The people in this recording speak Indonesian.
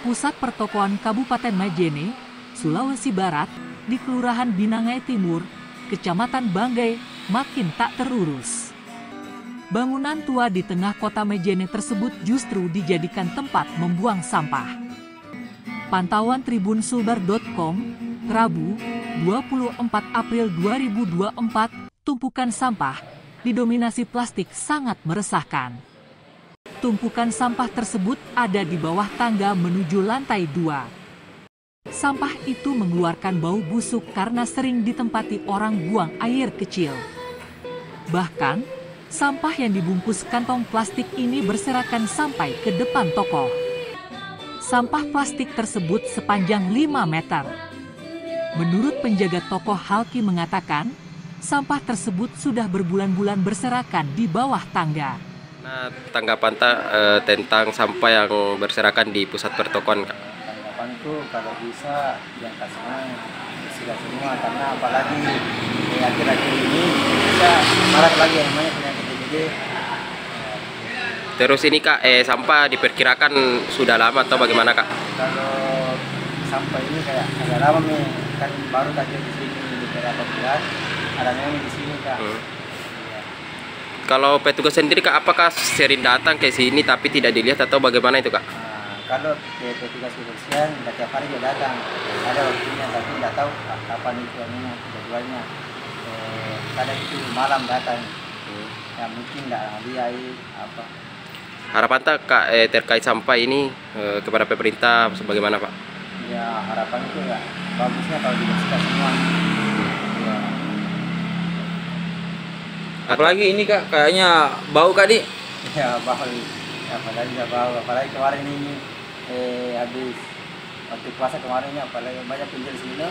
pusat pertokoan Kabupaten Majene, Sulawesi Barat, di Kelurahan Binangai Timur, Kecamatan Banggai, makin tak terurus. Bangunan tua di tengah kota Majene tersebut justru dijadikan tempat membuang sampah. Pantauan Tribun Sulbar.com, Rabu, 24 April 2024, tumpukan sampah didominasi plastik sangat meresahkan. Tumpukan sampah tersebut ada di bawah tangga menuju lantai dua. Sampah itu mengeluarkan bau busuk karena sering ditempati orang buang air kecil. Bahkan, sampah yang dibungkus kantong plastik ini berserakan sampai ke depan toko. Sampah plastik tersebut sepanjang 5 meter. Menurut penjaga toko Halki mengatakan, sampah tersebut sudah berbulan-bulan berserakan di bawah tangga. Nah, tanggapan tak eh, tentang sampah yang berserakan di pusat pertokoan Kak? Tanggapanku kalau bisa diangkat semua, bersihkan semua karena apalagi di akhir-akhir ini bisa marak lagi yang namanya penyakit DBD. Terus ini Kak, eh, sampah diperkirakan sudah lama atau bagaimana Kak? Kalau sampah ini kayak agak lama nih, kan baru tadi di sini beberapa bulan ada memang di sini kak. Hmm. Kalau petugas sendiri Kak, apakah sering datang ke sini tapi tidak dilihat atau bagaimana itu Kak? Nah, kalau ke petugas kebersihan nggak tiap hari dia datang, ada waktunya tapi nggak tahu kapan itu anunya jadwalnya. Eh, kadang itu malam datang, Hmm. ya mungkin nggak lihat apa. Harapan tak Kak eh, terkait sampah ini eh, kepada pemerintah bagaimana Pak? Ya harapan itu ya bagusnya kalau dibersihkan semua. Apalagi ini kak, kayaknya bau kak di. ya bahwa apalagi nggak bau, apalagi kemarin ini eh habis waktu puasa kemarin ya apalagi banyak penjual sini.